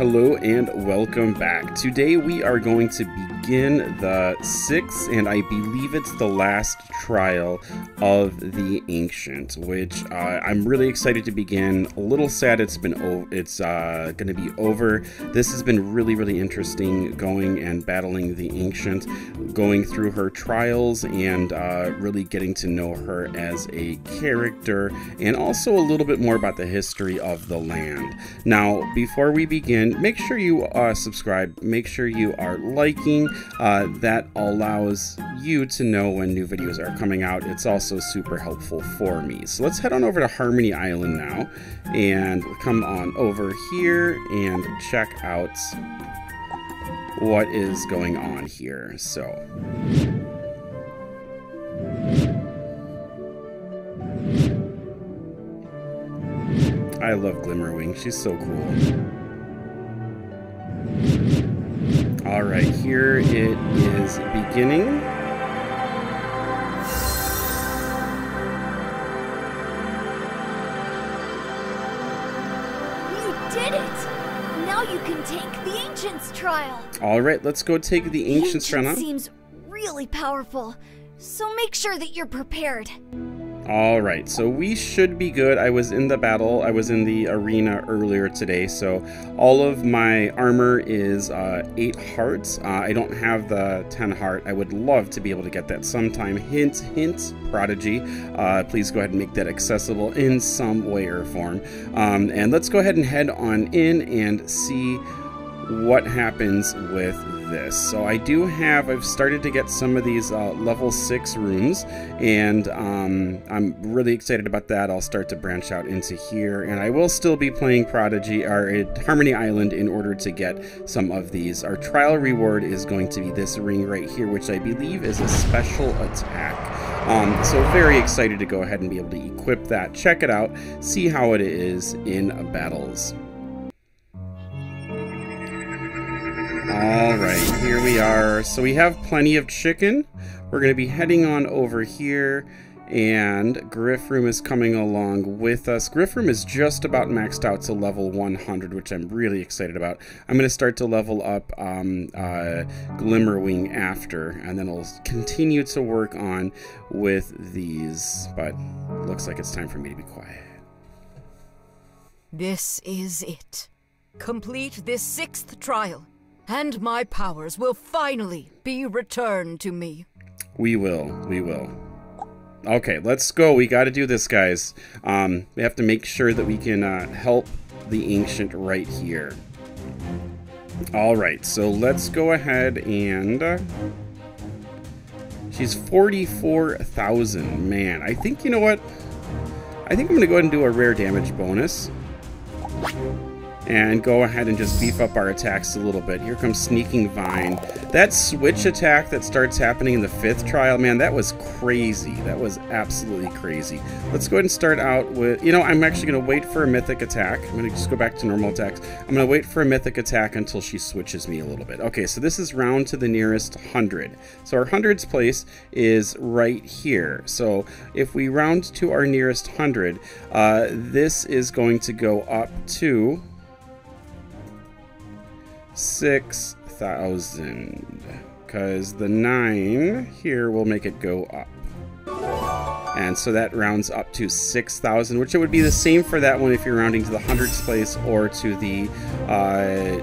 Hello and welcome back. Today we are going to begin the sixth, and I believe it's the last trial of the Ancient, which uh, I'm really excited to begin. A little sad it's been it's uh, going to be over. This has been really really interesting going and battling the Ancient, going through her trials and uh, really getting to know her as a character, and also a little bit more about the history of the land. Now, before we begin, make sure you uh, subscribe. Make sure you are liking. Uh, that allows you to know when new videos are coming out. It's also super helpful for me. So let's head on over to Harmony Island now and come on over here and check out what is going on here. So. I love Glimmerwing. She's so cool. All right, here it is beginning. You did it! Now you can take the Ancient's trial. All right, let's go take the Ancient's trial seems really powerful, so make sure that you're prepared. All right, so we should be good. I was in the battle. I was in the arena earlier today, so all of my armor is uh, eight hearts. Uh, I don't have the ten heart. I would love to be able to get that sometime. Hint, hint, prodigy. Uh, please go ahead and make that accessible in some way or form. Um, and let's go ahead and head on in and see what happens with this. So I do have, I've started to get some of these uh, level 6 rooms, and um, I'm really excited about that. I'll start to branch out into here, and I will still be playing Prodigy, or uh, Harmony Island in order to get some of these. Our trial reward is going to be this ring right here, which I believe is a special attack. Um, so very excited to go ahead and be able to equip that, check it out, see how it is in battles. All right, here we are. So we have plenty of chicken. We're going to be heading on over here, and Griffroom is coming along with us. Griffroom is just about maxed out to level 100, which I'm really excited about. I'm going to start to level up um, uh, Glimmerwing after, and then I'll continue to work on with these. But looks like it's time for me to be quiet. This is it. Complete this sixth trial, and my powers will finally be returned to me. We will. We will. Okay, let's go. We got to do this, guys. Um, we have to make sure that we can uh, help the ancient right here. All right, so let's go ahead and. Uh, she's 44,000. Man, I think, you know what? I think I'm going to go ahead and do a rare damage bonus and go ahead and just beef up our attacks a little bit. Here comes Sneaking Vine. That switch attack that starts happening in the fifth trial, man, that was crazy. That was absolutely crazy. Let's go ahead and start out with, you know, I'm actually going to wait for a mythic attack. I'm going to just go back to normal attacks. I'm going to wait for a mythic attack until she switches me a little bit. Okay, so this is round to the nearest 100. So our hundreds place is right here. So if we round to our nearest 100, uh, this is going to go up to 6,000 because the 9 here will make it go up. And so that rounds up to 6,000, which it would be the same for that one if you're rounding to the hundreds place or to the uh,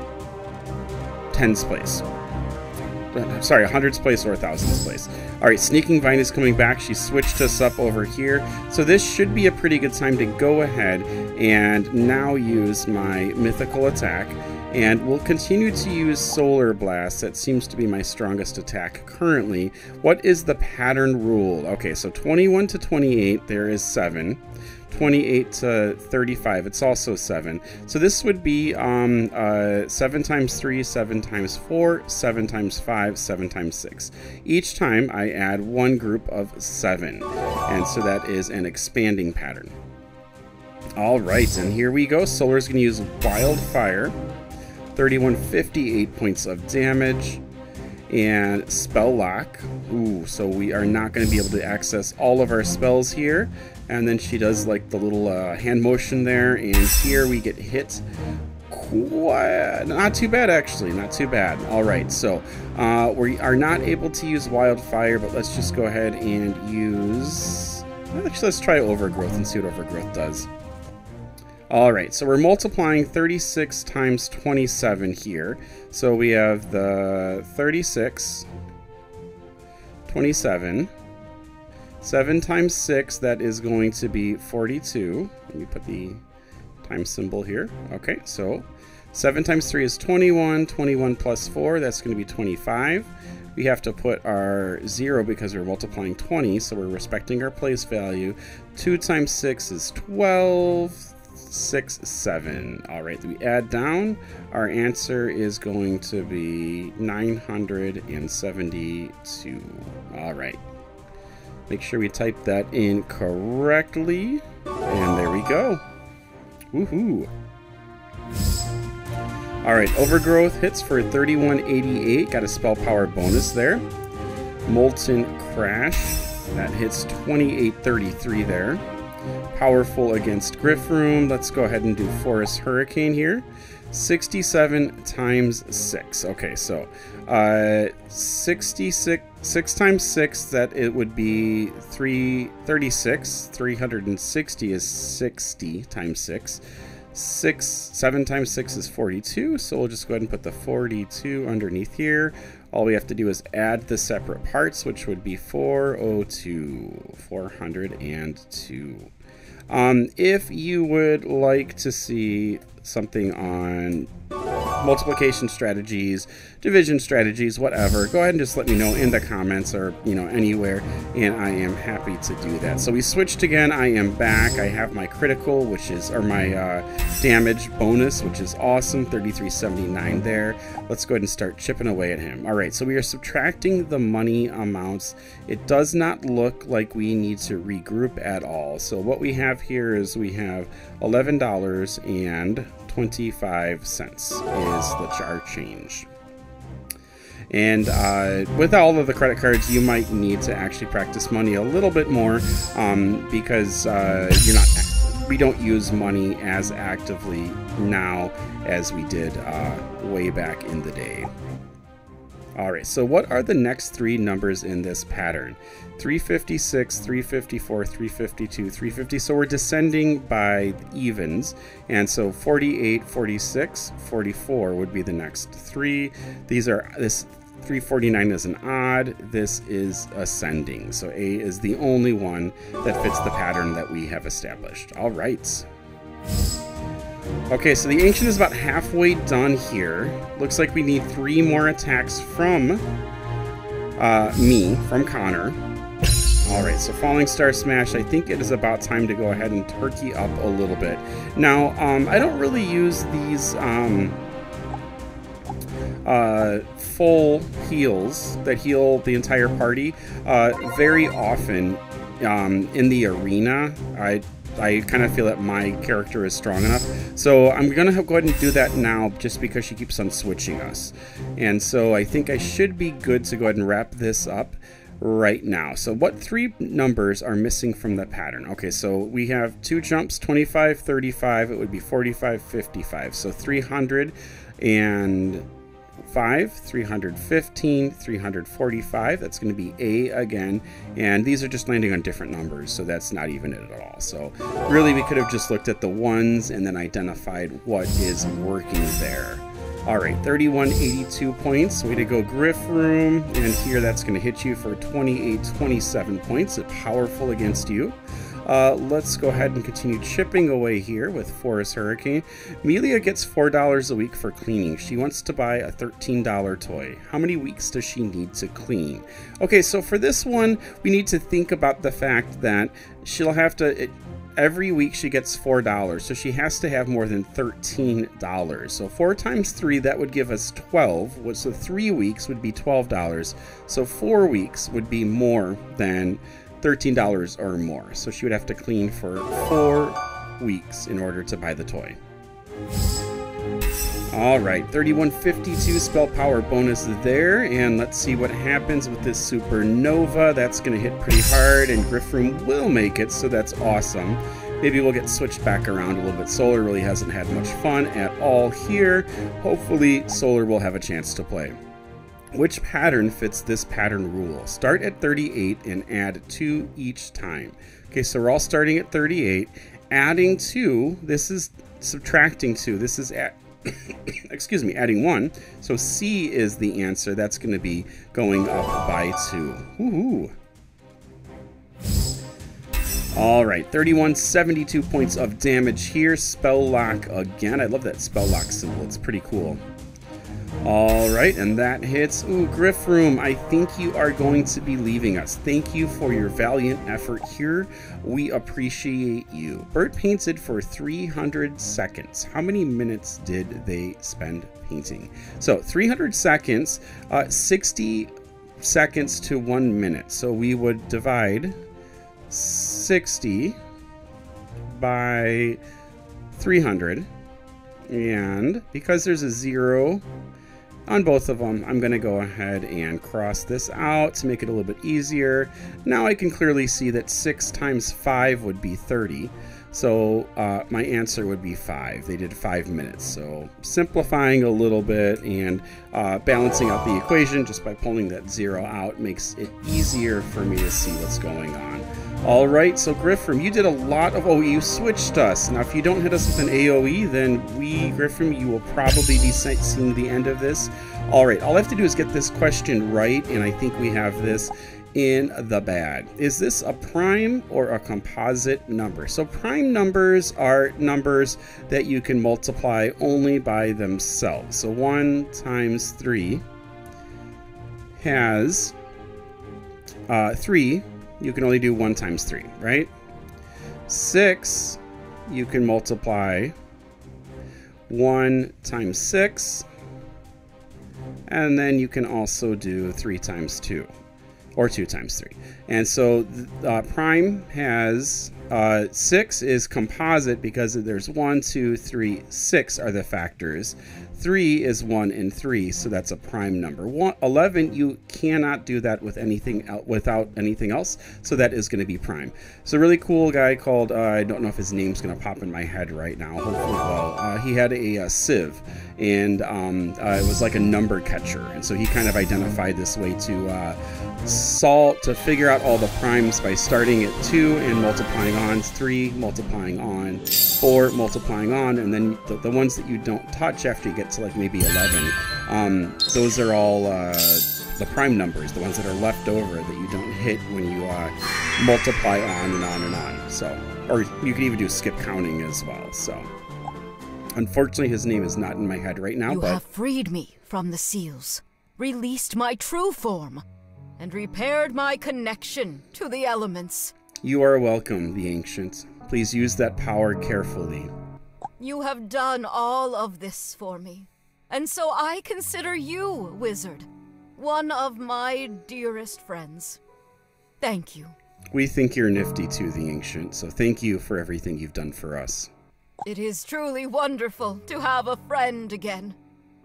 tens place. Uh, Sorry, hundreds place or thousands place. All right, Sneaking Vine is coming back. She switched us up over here. So this should be a pretty good time to go ahead and now use my mythical attack and we'll continue to use Solar Blast. That seems to be my strongest attack currently. What is the pattern rule? Okay, so 21 to 28, there is 7. 28 to 35, it's also 7. So this would be um, uh, 7 times 3, 7 times 4, 7 times 5, 7 times 6. Each time I add one group of 7. And so that is an expanding pattern. All right, and here we go. Solar's going to use Wildfire. 3158 points of damage. And spell lock. Ooh so we are not going to be able to access all of our spells here. And then she does like the little uh, hand motion there and here we get hit not too bad actually not too bad. All right so uh, we are not able to use wildfire but let's just go ahead and use actually let's try overgrowth and see what overgrowth does all right so we're multiplying 36 times 27 here so we have the 36 27 7 times 6 that is going to be 42 let me put the time symbol here okay so 7 times 3 is 21. 21 plus 4, that's going to be 25. We have to put our 0 because we're multiplying 20, so we're respecting our place value. 2 times 6 is 12. 6, 7. All right, we add down. Our answer is going to be 972. All right. Make sure we type that in correctly. And there we go. Woohoo. Alright, Overgrowth hits for 3188. Got a spell power bonus there. Molten Crash. That hits 2833 there. Powerful against Griffroom. Let's go ahead and do Forest Hurricane here. 67 times 6. Okay, so uh, 66 6 times 6 that it would be 336 360 is 60 times 6 6, 7 times 6 is 42, so we'll just go ahead and put the 42 underneath here. All we have to do is add the separate parts, which would be 402, 402. Um, if you would like to see something on multiplication strategies, division strategies, whatever, go ahead and just let me know in the comments or, you know, anywhere, and I am happy to do that. So we switched again. I am back. I have my critical, which is, or my uh, damage bonus, which is awesome, 3379 there. Let's go ahead and start chipping away at him. All right, so we are subtracting the money amounts. It does not look like we need to regroup at all. So what we have here is we have $11 and 25 cents is the jar change. And uh, with all of the credit cards, you might need to actually practice money a little bit more um, because uh, you're not. We don't use money as actively now as we did uh, way back in the day. All right, so what are the next three numbers in this pattern? 356, 354, 352, 350. So we're descending by evens. And so 48, 46, 44 would be the next three. These are, this 349 is an odd. This is ascending. So A is the only one that fits the pattern that we have established. All right. Okay, so the Ancient is about halfway done here. Looks like we need three more attacks from uh, me, from Connor. Alright, so Falling Star Smash, I think it is about time to go ahead and turkey up a little bit. Now, um, I don't really use these um, uh, full heals that heal the entire party uh, very often um, in the arena. I I kind of feel that my character is strong enough. So I'm going to go ahead and do that now just because she keeps on switching us. And so I think I should be good to go ahead and wrap this up right now. So what three numbers are missing from the pattern? Okay, so we have two jumps, 25, 35, it would be 45, 55. So 300 and 5, 315, 345. That's going to be A again. And these are just landing on different numbers, so that's not even it at all. So really, we could have just looked at the ones and then identified what is working there. All right, 3182 points. Way to go, Griff Room. And here that's going to hit you for 2827 points. It's powerful against you. Uh, let's go ahead and continue chipping away here with Forest Hurricane. Melia gets $4 a week for cleaning. She wants to buy a $13 toy. How many weeks does she need to clean? Okay, so for this one, we need to think about the fact that she'll have to... It, every week she gets four dollars so she has to have more than 13 dollars. So four times three that would give us 12 so three weeks would be 12 dollars. So four weeks would be more than 13 dollars or more. So she would have to clean for four weeks in order to buy the toy all right, 3152 spell power bonus there, and let's see what happens with this supernova. That's going to hit pretty hard, and Griffroom will make it, so that's awesome. maybe we'll get switched back around a little bit. Solar really hasn't had much fun at all here. Hopefully, Solar will have a chance to play. Which pattern fits this pattern rule? Start at 38 and add 2 each time. Okay, so we're all starting at 38. Adding 2, this is subtracting 2. This is at excuse me, adding 1. So C is the answer. That's going to be going up by 2. All right, 31, 72 points of damage here. Spell lock again. I love that spell lock symbol. It's pretty cool. All right, and that hits. Ooh, Griff Room, I think you are going to be leaving us. Thank you for your valiant effort here. We appreciate you. Bert painted for 300 seconds. How many minutes did they spend painting? So 300 seconds, uh, 60 seconds to one minute. So we would divide 60 by 300. And because there's a zero on both of them, I'm going to go ahead and cross this out to make it a little bit easier. Now I can clearly see that 6 times 5 would be 30. So uh, my answer would be 5. They did 5 minutes. So simplifying a little bit and uh, balancing out the equation just by pulling that 0 out makes it easier for me to see what's going on. All right, so Griffram, you did a lot of... Oh, you switched us. Now, if you don't hit us with an AoE, then we, Griffram, you will probably be seeing the end of this. All right, all I have to do is get this question right, and I think we have this in the bag. Is this a prime or a composite number? So prime numbers are numbers that you can multiply only by themselves. So 1 times 3 has uh, 3 you can only do 1 times 3, right? 6, you can multiply 1 times 6. And then you can also do 3 times 2, or 2 times 3. And so uh, prime has uh, 6 is composite because there's 1, 2, 3, 6 are the factors. 3 is 1 and 3, so that's a prime number. One, 11, you cannot do that with anything else, without anything else, so that is going to be prime. So really cool guy called, uh, I don't know if his name's going to pop in my head right now, hopefully well. Uh, he had a, a sieve, and um, uh, it was like a number catcher, and so he kind of identified this way to uh, solve, to figure out all the primes by starting at 2 and multiplying on, 3, multiplying on, 4, multiplying on, and then the, the ones that you don't touch after you get to like maybe 11. Um, those are all uh, the prime numbers, the ones that are left over that you don't hit when you uh, multiply on and on and on. So, or you can even do skip counting as well. So, unfortunately, his name is not in my head right now. You but... have freed me from the seals, released my true form, and repaired my connection to the elements. You are welcome, the ancient. Please use that power carefully. You have done all of this for me, and so I consider you, wizard, one of my dearest friends. Thank you. We think you're nifty too, the Ancient, so thank you for everything you've done for us. It is truly wonderful to have a friend again.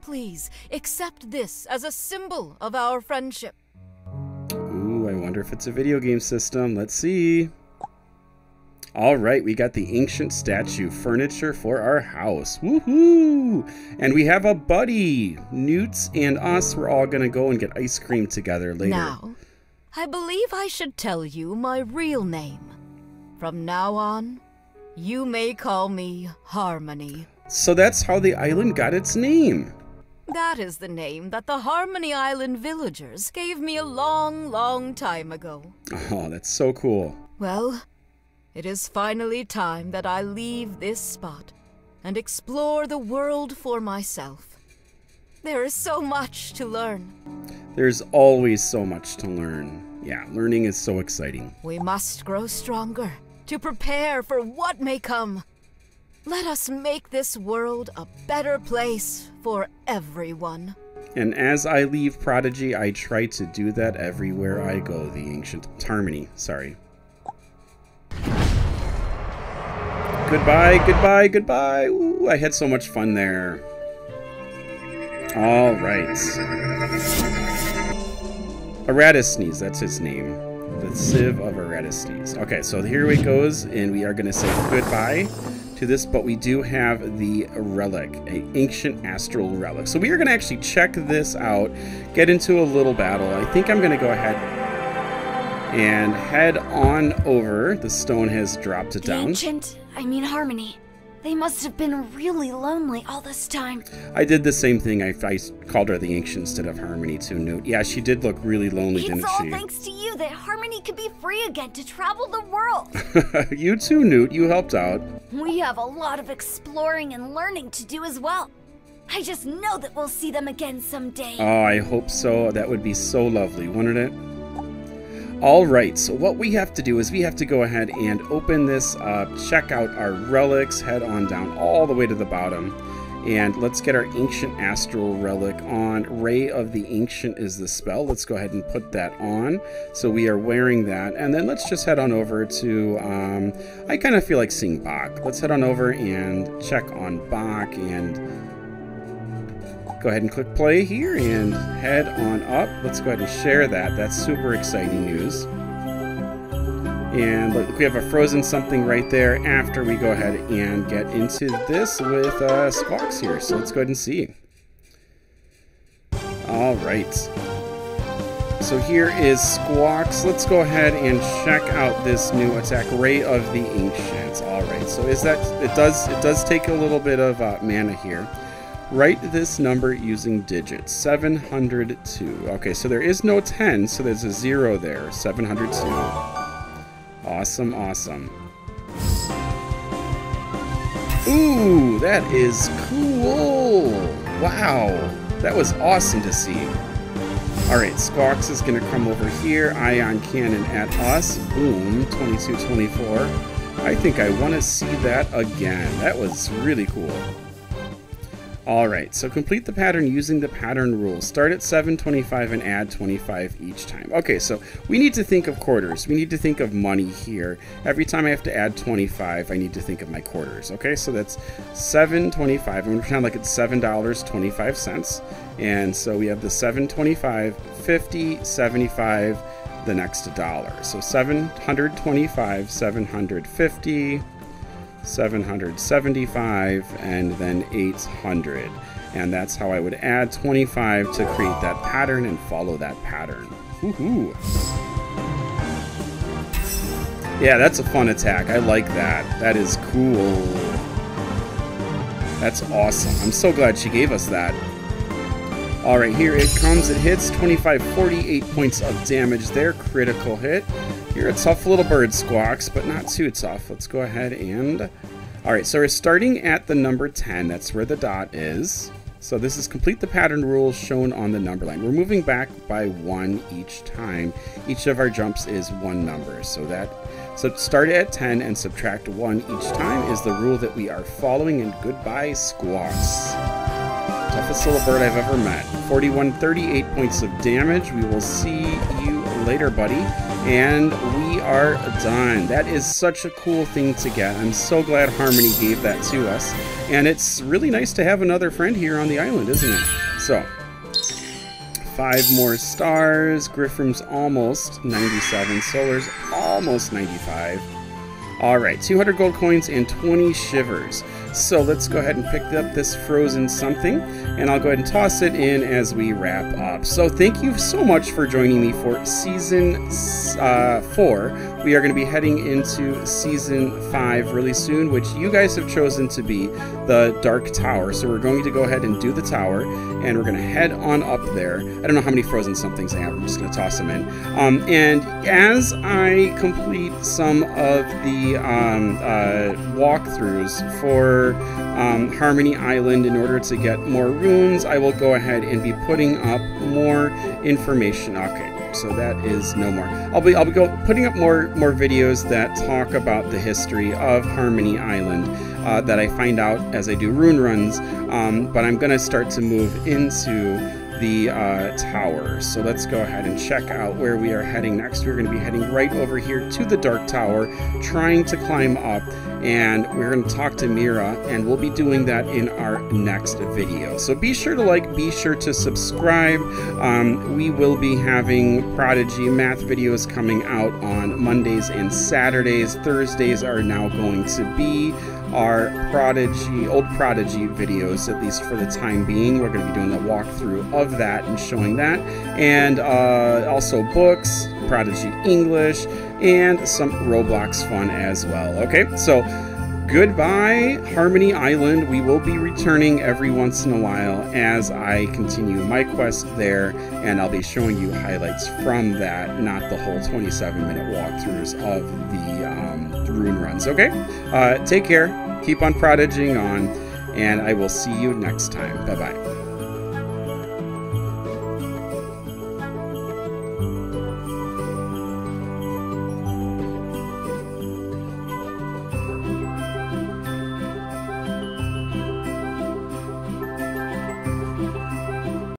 Please, accept this as a symbol of our friendship. Ooh, I wonder if it's a video game system. Let's see. All right, we got the ancient statue furniture for our house. Woohoo! And we have a buddy. Newts and us, we're all going to go and get ice cream together later. Now, I believe I should tell you my real name. From now on, you may call me Harmony. So that's how the island got its name. That is the name that the Harmony Island villagers gave me a long, long time ago. Oh, that's so cool. Well, it is finally time that I leave this spot and explore the world for myself. There is so much to learn. There's always so much to learn. Yeah, learning is so exciting. We must grow stronger to prepare for what may come. Let us make this world a better place for everyone. And as I leave Prodigy, I try to do that everywhere I go, the ancient Harmony, sorry. Goodbye, goodbye, goodbye. Ooh, I had so much fun there. All right. Eratosthenes, that's his name. the Sieve of Eratosthenes. Okay, so here it goes, and we are going to say goodbye to this, but we do have the relic, an ancient astral relic. So we are going to actually check this out, get into a little battle. I think I'm going to go ahead and head on over. The stone has dropped it down. ancient, I mean Harmony. They must have been really lonely all this time. I did the same thing. I, I called her the ancient instead of Harmony too. Newt. Yeah, she did look really lonely, It's didn't she? It's all thanks to you that Harmony could be free again to travel the world. you too, Newt. You helped out. we have a lot of exploring and learning to do as well. I just know that we'll see them again someday. Oh, I hope so. That would be so lovely, wouldn't it? All right, so what we have to do is we have to go ahead and open this up, check out our relics, head on down all the way to the bottom, and let's get our Ancient Astral Relic on. Ray of the Ancient is the spell. Let's go ahead and put that on. So we are wearing that, and then let's just head on over to, um, I kind of feel like seeing Bach. Let's head on over and check on Bach and go ahead and click play here and head on up. Let's go ahead and share that. That's super exciting news. And look, we have a frozen something right there after we go ahead and get into this with uh, Squawks here. So let's go ahead and see. All right. So here is Squawks. Let's go ahead and check out this new attack, Ray of the Ancients. All right. So is that it does it does take a little bit of uh, mana here. Write this number using digits 702. Okay, so there is no 10, so there's a 0 there. 702. Awesome, awesome. Ooh, that is cool. Wow, that was awesome to see. All right, Squawks is going to come over here. Ion Cannon at us. Boom, 2224. I think I want to see that again. That was really cool. All right, so complete the pattern using the pattern rule. Start at 725 and add 25 each time. Okay, so we need to think of quarters. We need to think of money here. Every time I have to add 25, I need to think of my quarters. Okay, so that's 725. I'm going to pretend like it's $7.25. And so we have the 725, 50, 75, the next dollar. So 725, 750, 775 and then 800 and that's how I would add 25 to create that pattern and follow that pattern. Woohoo. yeah that's a fun attack. I like that. That is cool. That's awesome. I'm so glad she gave us that. All right here it comes. It hits 25 48 points of damage. There critical hit you're a tough little bird, Squawks, but not too tough. Let's go ahead and... Alright, so we're starting at the number 10. That's where the dot is. So this is complete the pattern rules shown on the number line. We're moving back by one each time. Each of our jumps is one number. So that so start at 10 and subtract one each time is the rule that we are following. And goodbye, Squawks. Toughest little bird I've ever met. 41, 38 points of damage. We will see you later, buddy. And we are done. That is such a cool thing to get. I'm so glad Harmony gave that to us. And it's really nice to have another friend here on the island, isn't it? So, five more stars. Griffram's almost 97. Solar's almost 95. All right, 200 gold coins and 20 shivers. So let's go ahead and pick up this frozen something, and I'll go ahead and toss it in as we wrap up. So thank you so much for joining me for season uh, four. We are going to be heading into season five really soon, which you guys have chosen to be the Dark Tower. So we're going to go ahead and do the tower, and we're going to head on up there. I don't know how many frozen somethings I have. I'm just going to toss them in. Um, and as I complete some of the um, uh, walkthroughs for um, Harmony Island in order to get more runes, I will go ahead and be putting up more information. Okay, so that is no more. I'll be I'll be go, putting up more more videos that talk about the history of Harmony Island uh, that I find out as I do rune runs. Um, but I'm gonna start to move into the uh, tower. So let's go ahead and check out where we are heading next. We're going to be heading right over here to the Dark Tower, trying to climb up, and we're going to talk to Mira, and we'll be doing that in our next video. So be sure to like, be sure to subscribe. Um, we will be having Prodigy math videos coming out on Mondays and Saturdays. Thursdays are now going to be our Prodigy, old Prodigy videos, at least for the time being. We're going to be doing a walkthrough of that and showing that. And uh, also books, Prodigy English, and some Roblox fun as well. Okay, so goodbye, Harmony Island. We will be returning every once in a while as I continue my quest there, and I'll be showing you highlights from that, not the whole 27 minute walkthroughs of the, rune runs. Okay, uh, take care, keep on prodiging on, and I will see you next time. Bye bye.